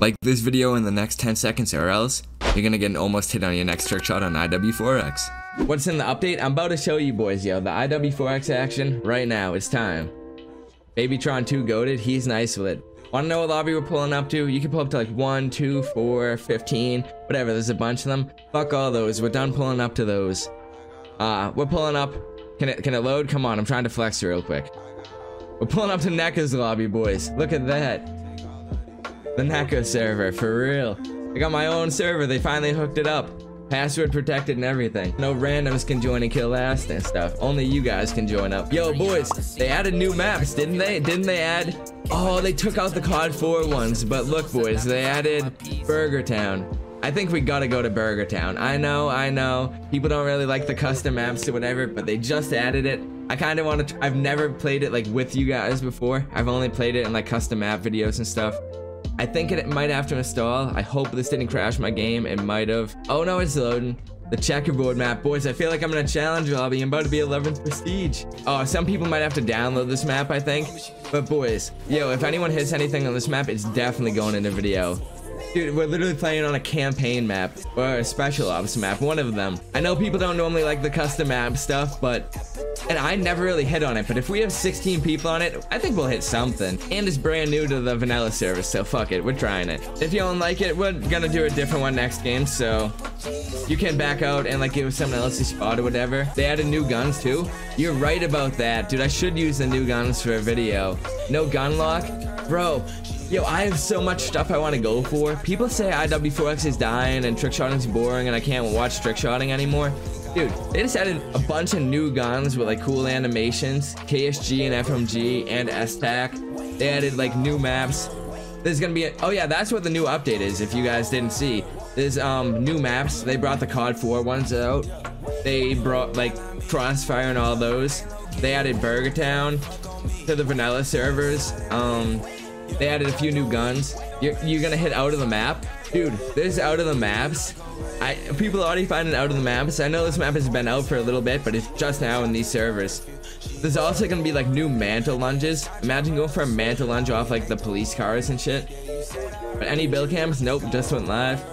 Like this video in the next 10 seconds or else you're gonna get an almost hit on your next trick shot on IW4X. What's in the update? I'm about to show you boys, yo, the IW4X action right now. It's time. Babytron 2 goaded, he's nice with it. Wanna know what lobby we're pulling up to? You can pull up to like 1, 2, 4, 15, whatever, there's a bunch of them. Fuck all those, we're done pulling up to those. Uh, we're pulling up. Can it, can it load? Come on, I'm trying to flex real quick. We're pulling up to Necca's lobby, boys. Look at that. The Necca server, for real. I got my own server, they finally hooked it up. Password protected and everything. No randoms can join and kill last and stuff. Only you guys can join up. Yo, boys, they added new maps, didn't they? Didn't they add? Oh, they took out the COD 4 ones. But look, boys, they added Burger Town. I think we gotta go to Burger Town. I know, I know. People don't really like the custom maps or whatever, but they just added it. I kind of want to. I've never played it like with you guys before. I've only played it in like custom map videos and stuff. I think it might have to install. I hope this didn't crash my game. It might have. Oh no, it's loading. The checkerboard map. Boys, I feel like I'm in a challenge lobby. I'm about to be 11th prestige. Oh, some people might have to download this map, I think. But boys, yo, if anyone hits anything on this map, it's definitely going in the video. Dude, we're literally playing on a campaign map or a special ops map, one of them. I know people don't normally like the custom map stuff, but and I never really hit on it, but if we have 16 people on it, I think we'll hit something. And it's brand new to the vanilla service, so fuck it, we're trying it. If you don't like it, we're gonna do a different one next game, so you can back out and like give someone else a spot or whatever. They added new guns too. You're right about that, dude. I should use the new guns for a video. No gun lock? Bro, Yo, I have so much stuff I want to go for. People say IW4X is dying and trickshotting is boring and I can't watch trickshotting anymore. Dude, they just added a bunch of new guns with like cool animations, KSG and FMG and STAC. They added like new maps. There's gonna be a, oh yeah, that's what the new update is if you guys didn't see. There's um new maps. They brought the COD 4 ones out. They brought like Crossfire and all those. They added Burger Town to the vanilla servers. Um, they added a few new guns. You're, you're gonna hit out of the map. Dude, there's out of the maps I people already finding out of the maps. I know this map has been out for a little bit, but it's just now in these servers. There's also gonna be like new mantle lunges. Imagine going for a mantle lunge off like the police cars and shit. But any bill cams? Nope, just went live.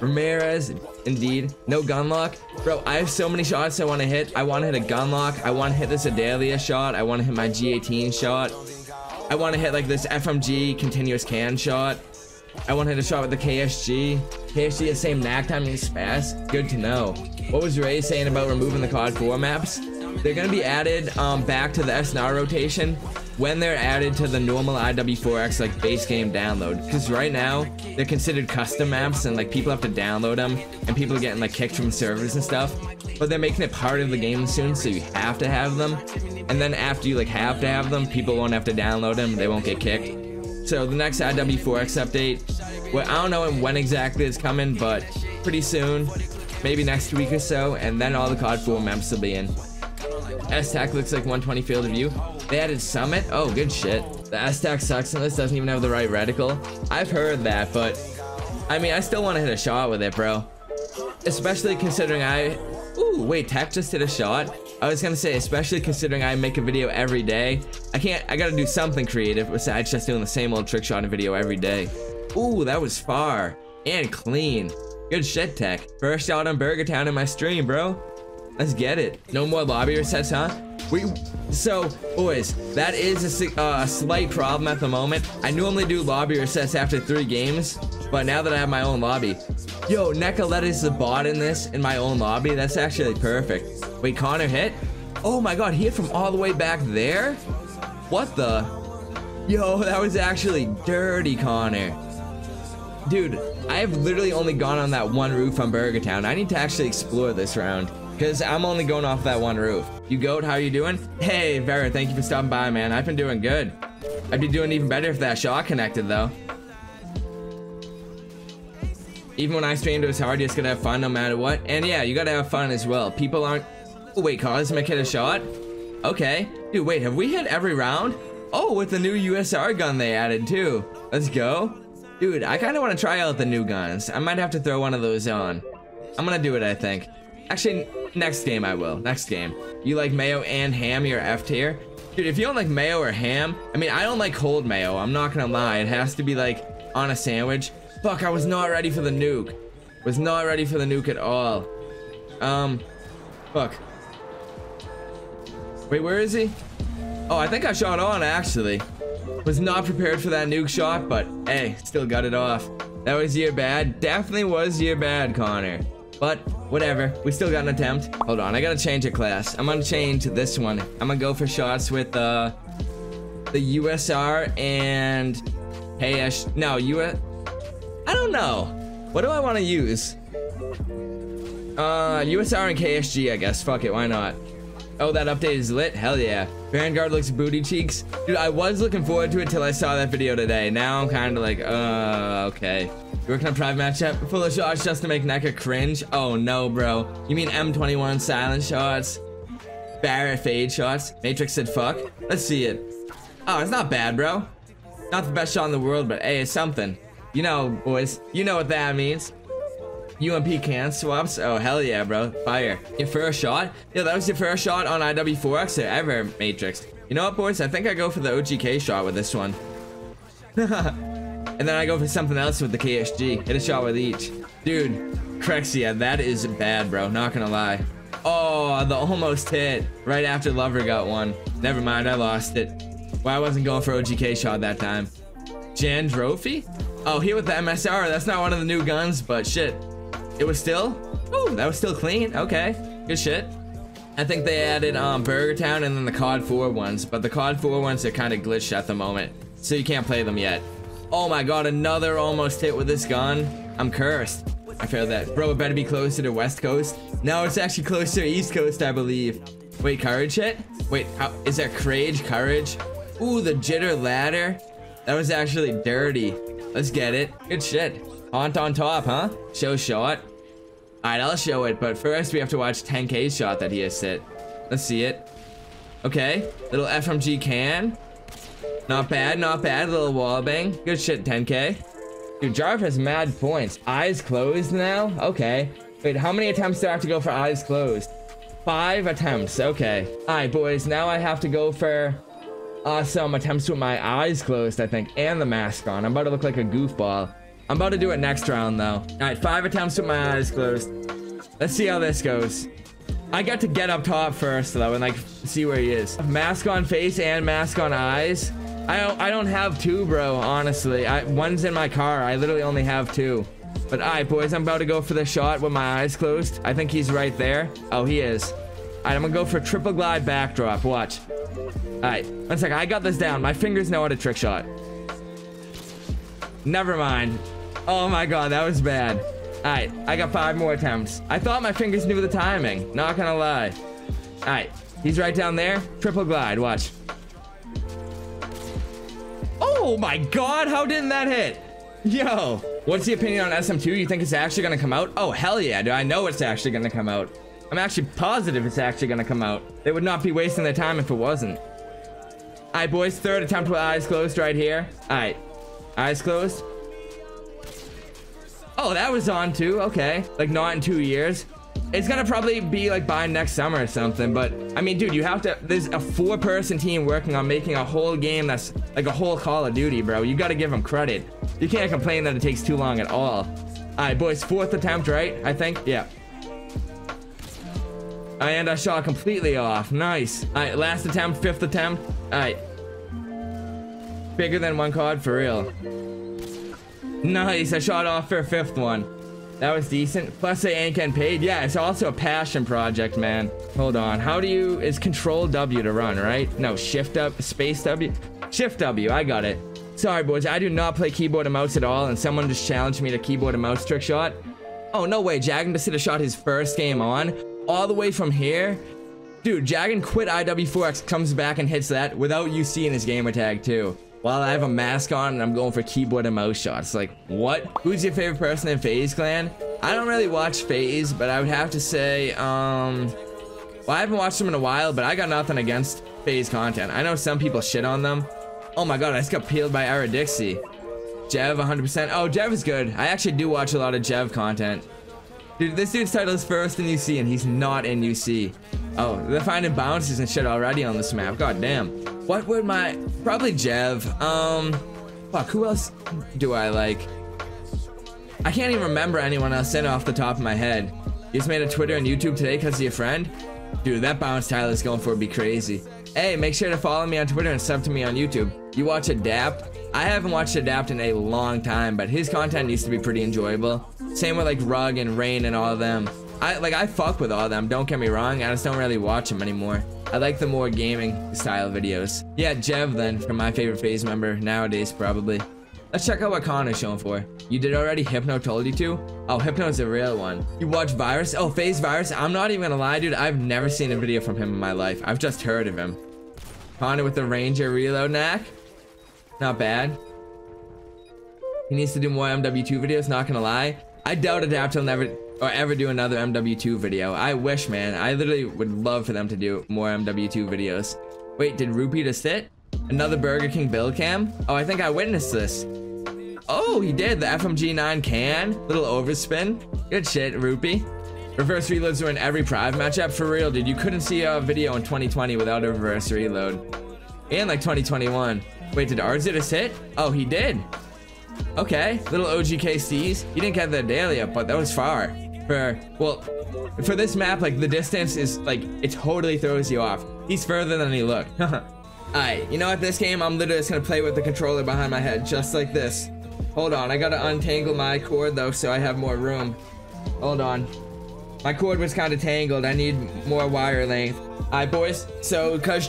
Ramirez, indeed. No gun lock. Bro, I have so many shots I want to hit. I want to hit a gun lock. I want to hit this Adalia shot. I want to hit my G18 shot. I want to hit like this FMG continuous can shot. I want to hit a shot with the KSG. KSG the same knack time as SPAS. Good to know. What was Ray saying about removing the COD 4 maps? They're going to be added um, back to the SNR rotation when they're added to the normal IW4X like base game download. Because right now, they're considered custom maps and like people have to download them and people are getting like kicked from servers and stuff. But they're making it part of the game soon, so you have to have them. And then after you like have to have them, people won't have to download them, they won't get kicked. So the next IW4X update, well, I don't know when exactly it's coming, but pretty soon, maybe next week or so, and then all the COD 4 maps will be in. S-Tac looks like 120 field of view. They added Summit? Oh, good shit. The S-Tac sucks and this doesn't even have the right reticle. I've heard that, but I mean, I still want to hit a shot with it, bro. Especially considering I... Ooh, wait, Tech just hit a shot? I was gonna say, especially considering I make a video every day, I can't, I gotta do something creative besides just doing the same old trick shot video every day. Ooh, that was far and clean. Good shit, Tech. First shot on Burger Town in my stream, bro. Let's get it. No more lobby resets, huh? We, so, boys, that is a uh, slight problem at the moment. I normally do lobby resets after three games, but now that I have my own lobby, yo, Necca let us the bot in this in my own lobby. That's actually perfect. Wait, Connor hit? Oh my god, he hit from all the way back there? What the? Yo, that was actually dirty, Connor. Dude, I have literally only gone on that one roof on Burger Town. I need to actually explore this round. Because I'm only going off that one roof. You goat, how you doing? Hey, Vera, thank you for stopping by, man. I've been doing good. I'd be doing even better if that shot connected, though. Even when I streamed, it was hard. You just gotta have fun no matter what. And yeah, you gotta have fun as well. People aren't Oh, wait, Cosmic hit a shot? Okay. Dude, wait, have we hit every round? Oh, with the new USR gun they added too. Let's go. Dude, I kind of want to try out the new guns. I might have to throw one of those on. I'm gonna do it, I think. Actually, next game I will. Next game. You like mayo and ham, you're F tier? Dude, if you don't like mayo or ham, I mean, I don't like cold mayo. I'm not gonna lie. It has to be like on a sandwich. Fuck, I was not ready for the nuke. Was not ready for the nuke at all. Um, fuck. Wait, where is he? Oh, I think I shot on, actually. Was not prepared for that nuke shot, but hey, still got it off. That was your bad. Definitely was your bad, Connor. But whatever, we still got an attempt. Hold on, I gotta change a class. I'm gonna change this one. I'm gonna go for shots with uh, the USR and KS. No, US. Don't know. What do I want to use? Uh, USR and KSG, I guess. Fuck it, why not? Oh, that update is lit? Hell yeah. Vanguard looks booty cheeks. Dude, I was looking forward to it till I saw that video today. Now I'm kind of like, uh, okay. Working on private matchup full of shots just to make Necca cringe? Oh no, bro. You mean M21 silent shots? Barrett fade shots? Matrix said fuck? Let's see it. Oh, it's not bad, bro. Not the best shot in the world, but hey, it's something. You know, boys. You know what that means. UMP can swaps? Oh, hell yeah, bro. Fire. Your first shot? Yeah, that was your first shot on IW4X ever, Matrix. You know what, boys? I think I go for the OGK shot with this one. and then I go for something else with the KSG. Hit a shot with each. Dude, Crexia, that is bad, bro. Not gonna lie. Oh, the almost hit. Right after Lover got one. Never mind, I lost it. Well, I wasn't going for OGK shot that time. Jan Trophy? Oh, here with the MSR. That's not one of the new guns, but shit. It was still? Oh, that was still clean. Okay, good shit. I think they added um, Burger Town and then the COD 4 ones, but the COD 4 ones are kind of glitched at the moment, so you can't play them yet. Oh my god, another almost hit with this gun. I'm cursed. I failed that. Bro, it better be closer to West Coast. No, it's actually closer to East Coast, I believe. Wait, Courage hit? Wait, how, is that Crage, Courage? Ooh, the Jitter Ladder. That was actually dirty. Let's get it. Good shit. Haunt on top, huh? Show shot. Alright, I'll show it, but first we have to watch 10K's shot that he has hit. Let's see it. Okay, little FMG can. Not bad, not bad. Little wall bang. Good shit, 10K. Dude, Jarv has mad points. Eyes closed now? Okay. Wait, how many attempts do I have to go for eyes closed? Five attempts, okay. Alright, boys, now I have to go for uh, some attempts with my eyes closed, I think, and the mask on. I'm about to look like a goofball. I'm about to do it next round, though. All right, five attempts with my eyes closed. Let's see how this goes. I got to get up top first, though, and, like, see where he is. Mask on face and mask on eyes. I don't, I don't have two, bro, honestly. I, one's in my car. I literally only have two. But, all right, boys, I'm about to go for the shot with my eyes closed. I think he's right there. Oh, he is. All right, I'm gonna go for triple glide backdrop. Watch. All right, one second. I got this down. My fingers know how to trick shot. Never mind. Oh my god, that was bad. Alright, I got five more attempts. I thought my fingers knew the timing. Not gonna lie. Alright, he's right down there. Triple glide, watch. Oh my god, how didn't that hit? Yo, what's the opinion on SM2? You think it's actually gonna come out? Oh, hell yeah, dude. I know it's actually gonna come out. I'm actually positive it's actually gonna come out. They would not be wasting their time if it wasn't. Alright, boys, third attempt with eyes closed right here. Alright, eyes closed. Oh, that was on too. Okay. Like not in two years. It's gonna probably be like by next summer or something. But I mean, dude, you have to. There's a four person team working on making a whole game that's like a whole Call of Duty, bro. You gotta give them credit. You can't complain that it takes too long at all. All right, boys. Fourth attempt, right? I think. Yeah. And I shot completely off. Nice. All right, last attempt, fifth attempt. All right. Bigger than one card for real. Nice, I shot off for a fifth one. That was decent. Plus they ain't getting paid. Yeah, it's also a passion project, man. Hold on. How do you... Is Control W to run, right? No, Shift up, Space W? Shift W, I got it. Sorry, boys. I do not play keyboard and mouse at all, and someone just challenged me to keyboard and mouse trick shot. Oh, no way. Jagan just hit a shot his first game on. All the way from here. Dude, Jagan quit IW4X, comes back and hits that without you seeing his gamer tag, too while I have a mask on and I'm going for keyboard and mouse shots. Like, what? Who's your favorite person in FaZe Clan? I don't really watch FaZe, but I would have to say, um... Well, I haven't watched them in a while, but I got nothing against FaZe content. I know some people shit on them. Oh my god, I just got peeled by Ara Dixie. Jev, 100%. Oh, Jev is good. I actually do watch a lot of Jev content. Dude, this dude's title is first in UC, and he's not in UC. Oh, they're finding bounces and shit already on this map. God damn. What would my... Probably Jev. Um... Fuck, who else do I like? I can't even remember anyone else in off the top of my head. You just made a Twitter and YouTube today because of your friend? Dude, that bounce Tyler's going for would be crazy. Hey, make sure to follow me on Twitter and sub to me on YouTube. You watch Adapt? I haven't watched Adapt in a long time, but his content used to be pretty enjoyable. Same with like Rug and Rain and all of them. I like I fuck with all of them, don't get me wrong, I just don't really watch them anymore. I like the more gaming style videos. Yeah, Jev then, from my favorite FaZe member nowadays probably. Let's check out what Connor's showing for. You did already? Hypno told you to? Oh, Hypno's a real one. You watch Virus? Oh, FaZe Virus? I'm not even gonna lie, dude. I've never seen a video from him in my life. I've just heard of him. Connor with the Ranger reload knack. Not bad. He needs to do more MW2 videos, not gonna lie. I doubt Adapt will never or ever do another MW2 video. I wish, man. I literally would love for them to do more MW2 videos. Wait, did Rupee just hit? Another Burger King build cam? Oh, I think I witnessed this. Oh, he did. The FMG9 can. Little overspin. Good shit, Rupee. Reverse reloads are in every Prive matchup. For real, dude. You couldn't see a video in 2020 without a reverse reload. And like 2021. Wait, did Ardzit just hit? Oh, he did. Okay, little OGKCs. He didn't get the daily up, but that was far. For, well, for this map, like, the distance is, like, it totally throws you off. He's further than he looked. Alright, you know what, this game, I'm literally just gonna play with the controller behind my head, just like this. Hold on, I gotta untangle my cord, though, so I have more room. Hold on. My cord was kind of tangled. I need more wire length. Alright, boys. So, because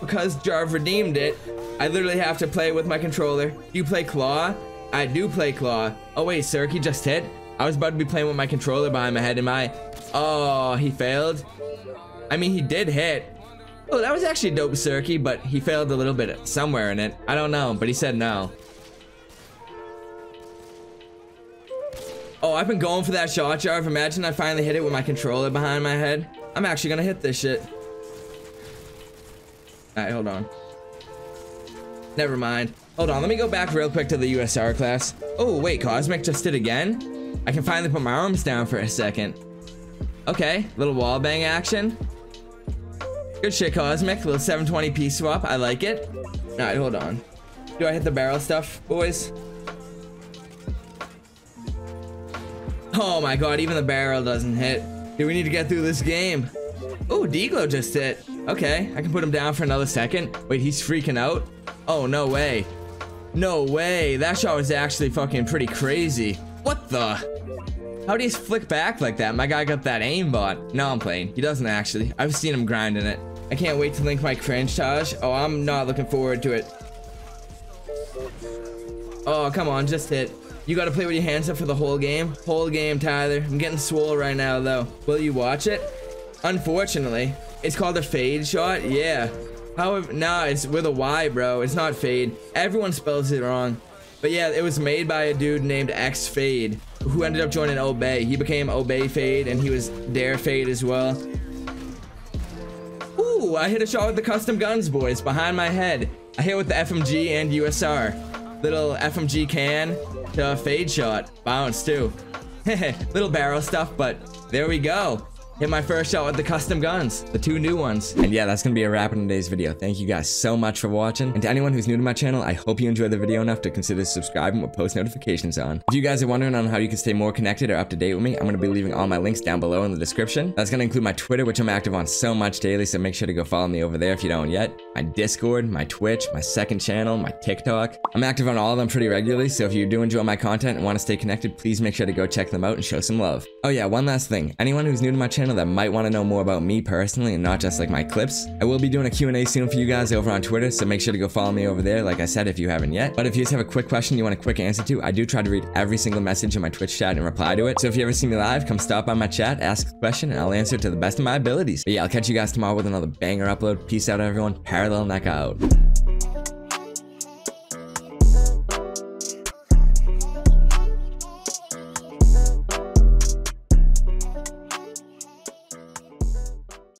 because Jarv redeemed it, I literally have to play with my controller. You play Claw? I do play Claw. Oh, wait, Sirky just hit? I was about to be playing with my controller behind my head. Am I? Oh, he failed? I mean, he did hit. Oh, that was actually dope, Sirky, but he failed a little bit somewhere in it. I don't know, but he said no. Oh, I've been going for that shot, Jarv. Imagine I finally hit it with my controller behind my head. I'm actually gonna hit this shit. Alright, hold on. Never mind. Hold on, let me go back real quick to the USR class. Oh, wait, Cosmic just did again? I can finally put my arms down for a second. Okay, little wall bang action. Good shit, Cosmic. Little 720p swap. I like it. Alright, hold on. Do I hit the barrel stuff, boys? Oh my god, even the barrel doesn't hit. Do we need to get through this game? Oh, Deglo just hit. Okay, I can put him down for another second. Wait, he's freaking out? Oh, no way. No way. That shot was actually fucking pretty crazy. What the? How do you flick back like that? My guy got that aimbot. No, I'm playing. He doesn't actually. I've seen him grinding it. I can't wait to link my cringe Taj. Oh, I'm not looking forward to it. Oh, come on, just hit. You gotta play with your hands up for the whole game. Whole game, Tyler. I'm getting swole right now, though. Will you watch it? Unfortunately. It's called a fade shot? Yeah. However, nah, it's with a Y, bro. It's not fade. Everyone spells it wrong. But yeah, it was made by a dude named X Fade, who ended up joining Obey. He became Obey Fade, and he was Dare Fade as well. Ooh, I hit a shot with the custom guns, boys, behind my head. I hit with the FMG and USR. Little FMG can to fade shot. Bounce, too. Little barrel stuff, but there we go. Hit my first shot with the custom guns, the two new ones. And yeah, that's gonna be a wrap in today's video. Thank you guys so much for watching. And to anyone who's new to my channel, I hope you enjoyed the video enough to consider subscribing with post notifications on. If you guys are wondering on how you can stay more connected or up to date with me, I'm gonna be leaving all my links down below in the description. That's gonna include my Twitter, which I'm active on so much daily, so make sure to go follow me over there if you don't yet. My Discord, my Twitch, my second channel, my TikTok. I'm active on all of them pretty regularly, so if you do enjoy my content and want to stay connected, please make sure to go check them out and show some love. Oh yeah, one last thing. Anyone who's new to my channel that might want to know more about me personally and not just like my clips, I will be doing a Q&A soon for you guys over on Twitter, so make sure to go follow me over there, like I said, if you haven't yet. But if you just have a quick question you want a quick answer to, I do try to read every single message in my Twitch chat and reply to it. So if you ever see me live, come stop by my chat, ask a question, and I'll answer it to the best of my abilities. But yeah, I'll catch you guys tomorrow with another banger upload. Peace out, everyone. Parallel neck out.